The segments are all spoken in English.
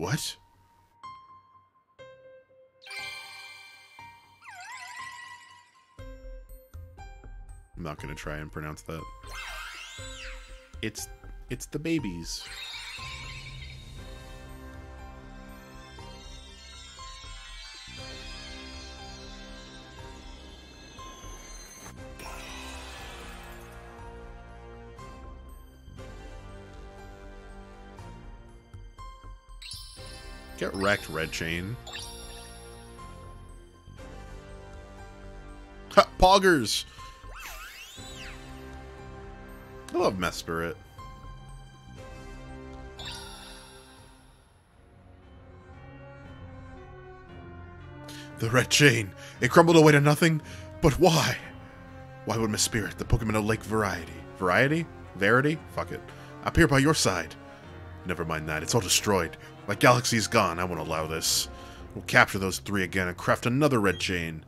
What? I'm not gonna try and pronounce that. It's it's the babies. Get wrecked, Red Chain. Ha, poggers! I love Mesprit. The Red Chain. It crumbled away to nothing? But why? Why would Mesprit, the Pokemon of Lake Variety... Variety? Verity? Fuck it. Appear by your side? Never mind that. It's all destroyed. My galaxy is gone. I won't allow this. We'll capture those three again and craft another red chain.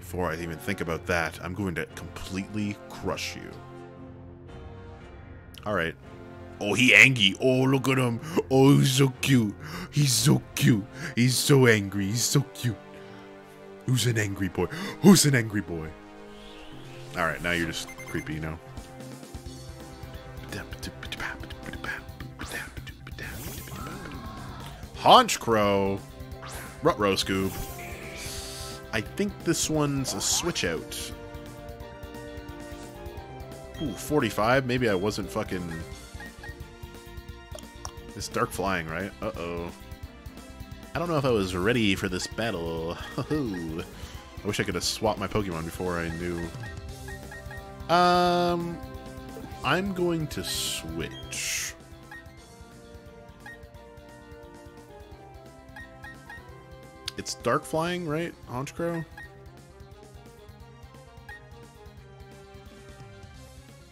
Before I even think about that, I'm going to completely crush you. Alright. Oh, he angry. Oh, look at him. Oh, he's so cute. He's so cute. He's so angry. He's so cute. Who's an angry boy? Who's an angry boy? Alright, now you're just creepy, you know. Honchkrow. Rutro Scoob. I think this one's a switch out. Ooh, 45? Maybe I wasn't fucking... It's dark flying, right? Uh-oh. I don't know if I was ready for this battle. I wish I could have swapped my Pokemon before I knew. Um, I'm going to switch. It's dark flying, right? Honchkrow?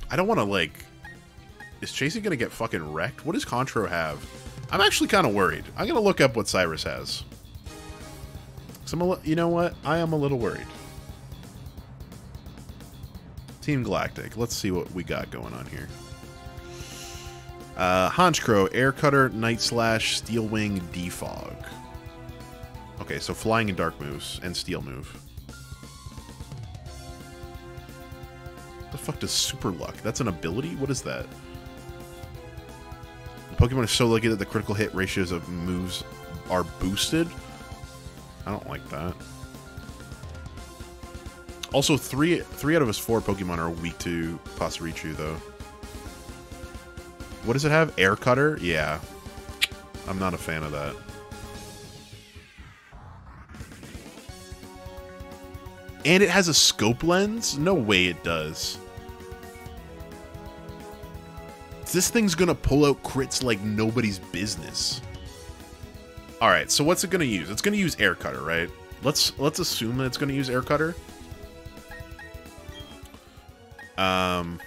I don't want to, like... Is Chasey going to get fucking wrecked? What does Contro have? I'm actually kind of worried. I'm going to look up what Cyrus has. I'm a, you know what? I am a little worried. Team Galactic. Let's see what we got going on here. Uh, Honchkrow, Air Cutter, Night Slash, Steel Wing, Defog. Okay, so flying and dark moves, and steel move. the fuck does Super Luck? That's an ability? What is that? The Pokemon is so lucky that the critical hit ratios of moves are boosted? I don't like that. Also, three three out of his four Pokemon are weak to Pachirisu, though. What does it have? Air Cutter? Yeah. I'm not a fan of that. And it has a scope lens? No way it does. This thing's gonna pull out crits like nobody's business. Alright, so what's it gonna use? It's gonna use air cutter, right? Let's let's assume that it's gonna use air cutter. Um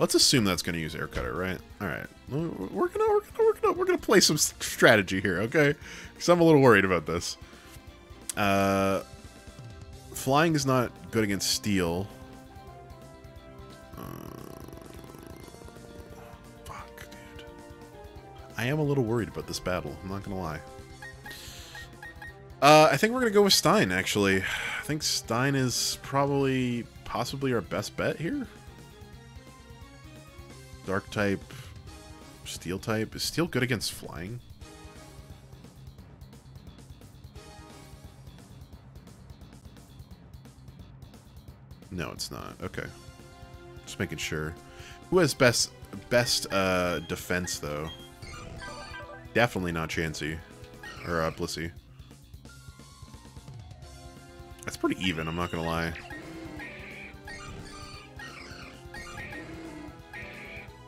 Let's assume that's going to use air cutter, right? All right, we're gonna we're gonna we're gonna we're gonna play some strategy here, okay? Because I'm a little worried about this. Uh, flying is not good against steel. Uh, fuck, dude. I am a little worried about this battle. I'm not gonna lie. Uh, I think we're gonna go with Stein. Actually, I think Stein is probably possibly our best bet here. Dark type, steel type. Is steel good against flying? No, it's not. Okay. Just making sure. Who has best best uh, defense, though? Definitely not Chansey. Or uh, Blissey. That's pretty even, I'm not gonna lie.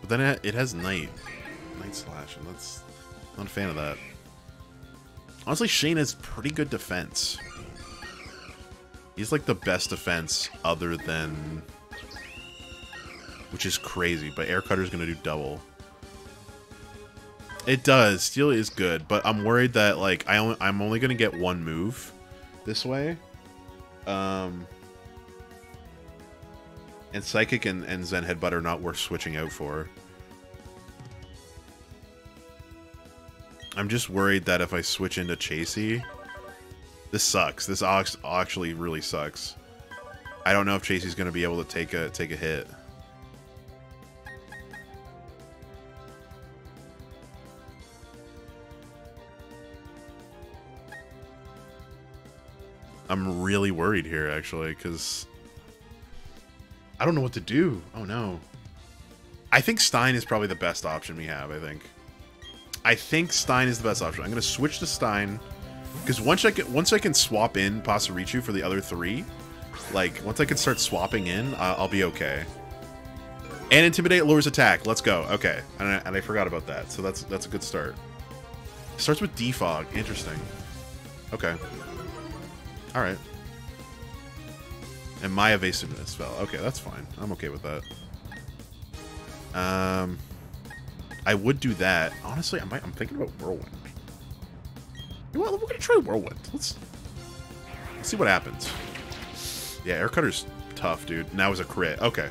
But then it has Night. Night Slash, and that's... Not a fan of that. Honestly, Shane has pretty good defense. He's like the best defense other than... Which is crazy, but Air Cutter's gonna do double. It does. Steel is good, but I'm worried that like I only, I'm only gonna get one move this way. Um, and Psychic and, and Zen Headbutt are not worth switching out for. I'm just worried that if I switch into Chasey, this sucks. This actually really sucks. I don't know if Chasey's gonna be able to take a take a hit. I'm really worried here, actually, because I don't know what to do. Oh, no. I think Stein is probably the best option we have, I think. I think Stein is the best option. I'm going to switch to Stein, because once I can, once I can swap in Pasarichu for the other three, like, once I can start swapping in, I'll be okay. And Intimidate lowers attack. Let's go. Okay. And I, and I forgot about that, so that's that's a good start. Starts with Defog. Interesting. Okay. Alright. And my evasiveness fell. Okay, that's fine. I'm okay with that. Um, I would do that. Honestly, I might, I'm thinking about Whirlwind. You know what? We're going to try Whirlwind. Let's, let's see what happens. Yeah, Air Cutter's tough, dude. Now is a crit. Okay.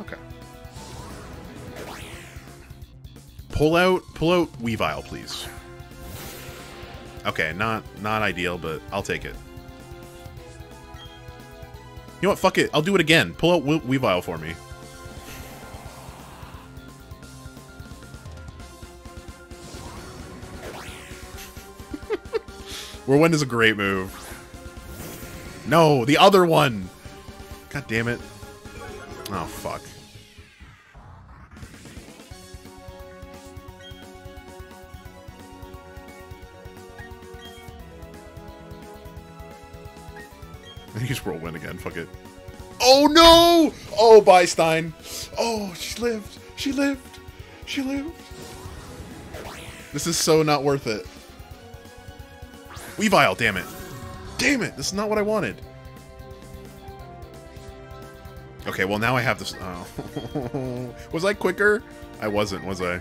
Okay. Pull out, pull out Weavile, please. Okay, not not ideal, but I'll take it. You know what? Fuck it. I'll do it again. Pull out we for me. Whirlwind is a great move. No, the other one! God damn it. Oh, fuck. Use whirlwind again. Fuck it. Oh no! Oh, Bystein. Oh, she lived. She lived. She lived. This is so not worth it. Weavile, damn it. Damn it, this is not what I wanted. Okay, well now I have this. Oh. was I quicker? I wasn't, was I?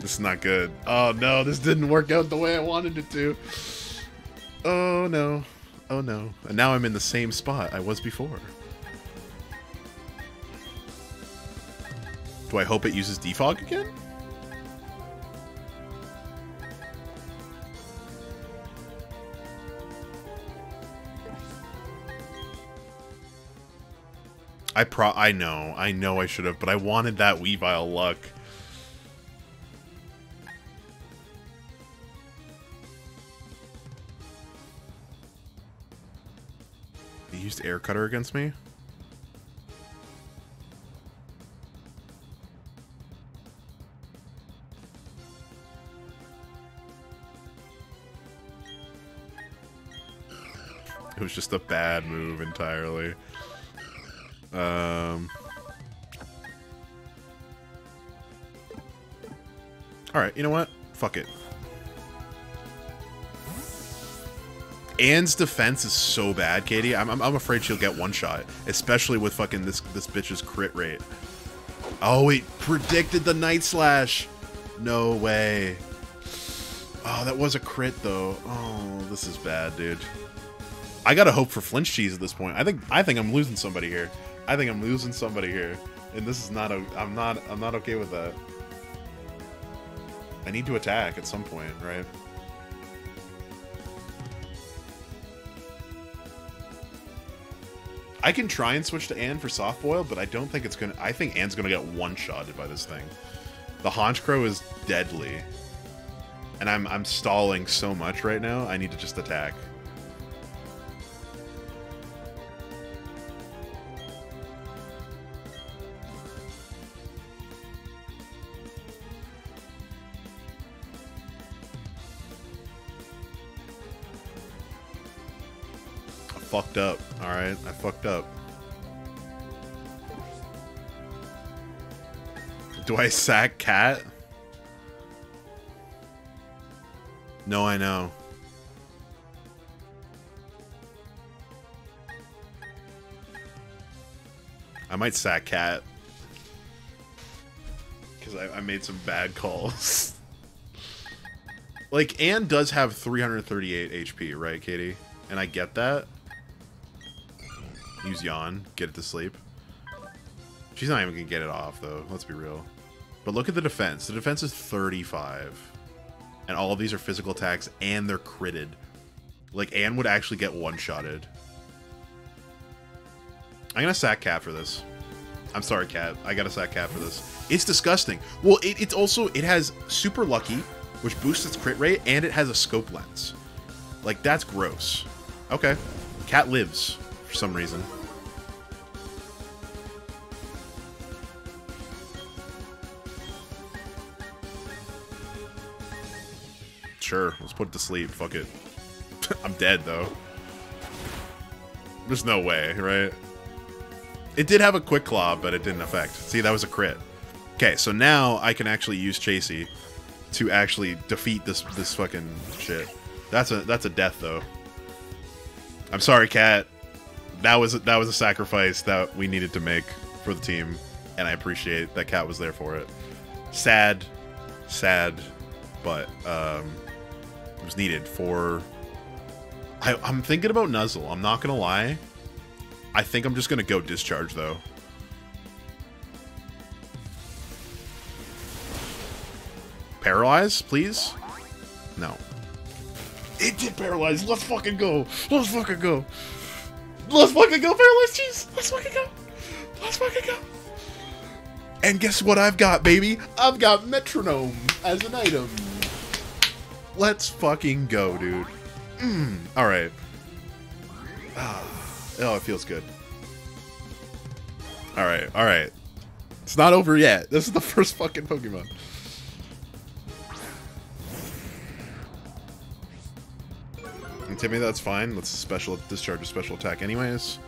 This is not good. Oh no, this didn't work out the way I wanted it to. Oh no. Oh no. And now I'm in the same spot I was before. Do I hope it uses defog again? I pro I know, I know I should have, but I wanted that Weavile luck. Used air cutter against me? It was just a bad move entirely. Um... Alright, you know what? Fuck it. Anne's defense is so bad, Katie. I'm, I'm, I'm afraid she'll get one shot, especially with fucking this this bitch's crit rate. Oh, he predicted the Night Slash. No way. Oh, that was a crit though. Oh, this is bad, dude. I gotta hope for flinch cheese at this point. I think I think I'm losing somebody here. I think I'm losing somebody here, and this is not a. I'm not. I'm not okay with that. I need to attack at some point, right? I can try and switch to Anne for soft boil, but I don't think it's gonna. I think Anne's gonna get one shotted by this thing. The Honchkrow is deadly, and I'm I'm stalling so much right now. I need to just attack. Fucked up. Alright, I fucked up. Do I sack cat? No, I know. I might sack cat. Because I, I made some bad calls. Like, Anne does have 338 HP, right, Katie? And I get that. Use Yawn, get it to sleep. She's not even gonna get it off, though. Let's be real. But look at the defense. The defense is 35. And all of these are physical attacks, and they're critted. Like, Anne would actually get one-shotted. I'm gonna sack Cat for this. I'm sorry, Cat. I gotta sack Cat for this. It's disgusting. Well, it, it's also... It has Super Lucky, which boosts its crit rate, and it has a scope lens. Like, that's gross. Okay. Cat lives, for some reason. Sure, let's put it to sleep. Fuck it. I'm dead, though. There's no way, right? It did have a quick claw, but it didn't affect. See, that was a crit. Okay, so now I can actually use Chasey to actually defeat this this fucking shit. That's a that's a death though. I'm sorry, Cat. That was that was a sacrifice that we needed to make for the team, and I appreciate that Cat was there for it. Sad, sad, but um, it was needed for. I, I'm thinking about Nuzzle. I'm not gonna lie. I think I'm just gonna go discharge though. Paralyze, please? No. It did paralyze. Let's fucking go. Let's fucking go. Let's fucking go, paralyze cheese. Let's fucking go. Let's fucking go. And guess what I've got, baby? I've got metronome as an item. Let's fucking go, dude. Mm, all right. Ah, oh, it feels good. All right, all right. It's not over yet. This is the first fucking Pokemon. Timmy, that's fine. Let's special discharge a special attack anyways.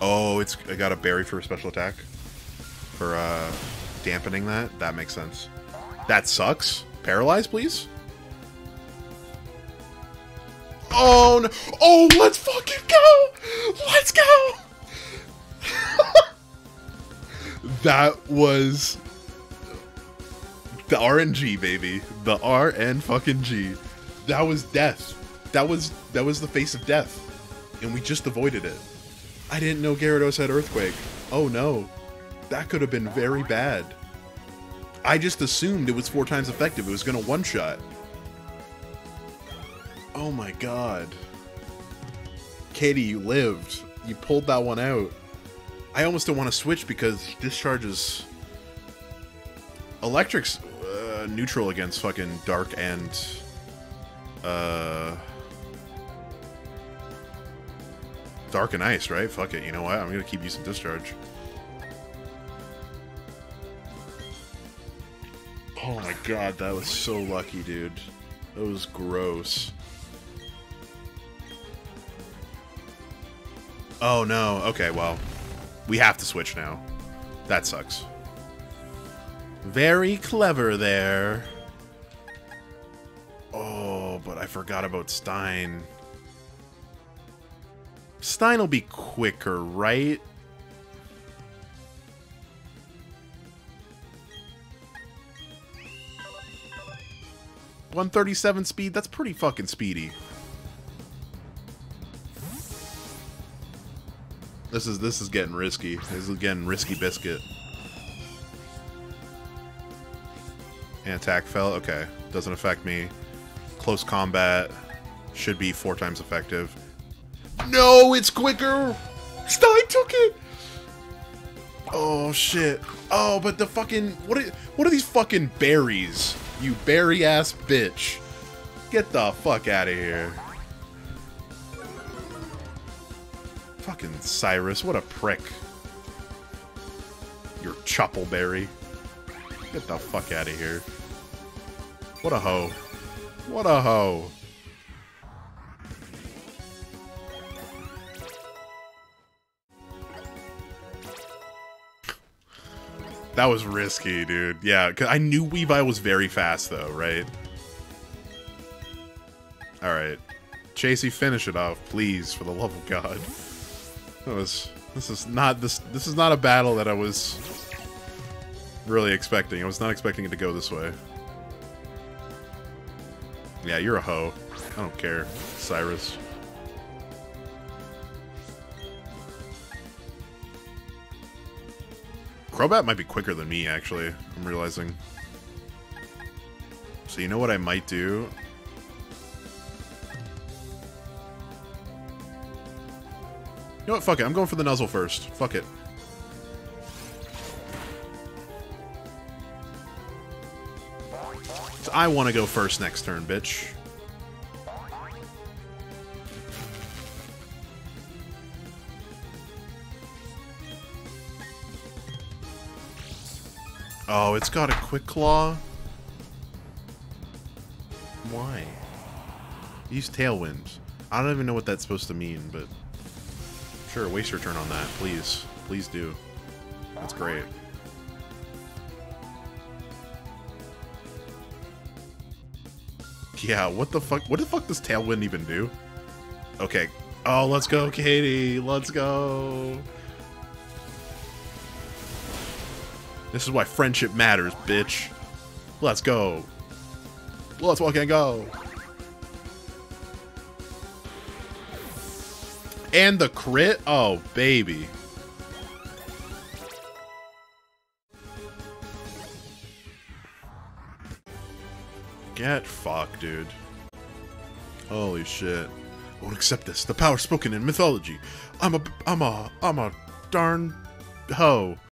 Oh, it's I got a berry for a special attack. For uh dampening that. That makes sense. That sucks. Paralyze, please. Oh no. Oh, let's fucking go! Let's go! that was the RNG, baby. The RN fucking G. That was death. That was that was the face of death. And we just avoided it. I didn't know Gyarados had Earthquake. Oh no. That could have been very bad. I just assumed it was four times effective. It was gonna one-shot. Oh my god. Katie, you lived. You pulled that one out. I almost don't want to switch because discharges... Electric's neutral against fucking Dark and... Uh... Dark and Ice, right? Fuck it, you know what? I'm gonna keep using Discharge. Oh my god, that was so lucky, dude. That was gross. Oh no, okay, well, we have to switch now. That sucks. Very clever there. Oh, but I forgot about Stein. Stein will be quicker, right? One thirty-seven speed. That's pretty fucking speedy. This is this is getting risky. This is getting risky biscuit. And attack fell. Okay, doesn't affect me. Close combat should be four times effective. No, it's quicker. Stein took it. Oh shit. Oh, but the fucking what are what are these fucking berries? You berry ass bitch. Get the fuck out of here. Fucking Cyrus, what a prick. Your Chople Berry. Get the fuck out of here. What a hoe. What a hoe. That was risky, dude. Yeah, cause I knew Weavile was very fast, though, right? Alright. Chasey, finish it off, please, for the love of God. That was... This is not... This This is not a battle that I was... really expecting. I was not expecting it to go this way. Yeah, you're a hoe. I don't care, Cyrus. Crobat might be quicker than me, actually. I'm realizing. So you know what I might do? You know what? Fuck it. I'm going for the Nuzzle first. Fuck it. I want to go first next turn, bitch. Oh, it's got a quick claw? Why? Use Tailwind. I don't even know what that's supposed to mean, but... Sure, waste your turn on that, please. Please do. That's great. Yeah, what the fuck? What the fuck does Tailwind even do? Okay. Oh, let's go, Katie. Let's go. This is why friendship matters, bitch. Let's go. Let's fucking go. And the crit? Oh, baby. Get fucked, dude. Holy shit. I won't accept this. The power spoken in mythology. I'm a, I'm a, I'm a darn hoe.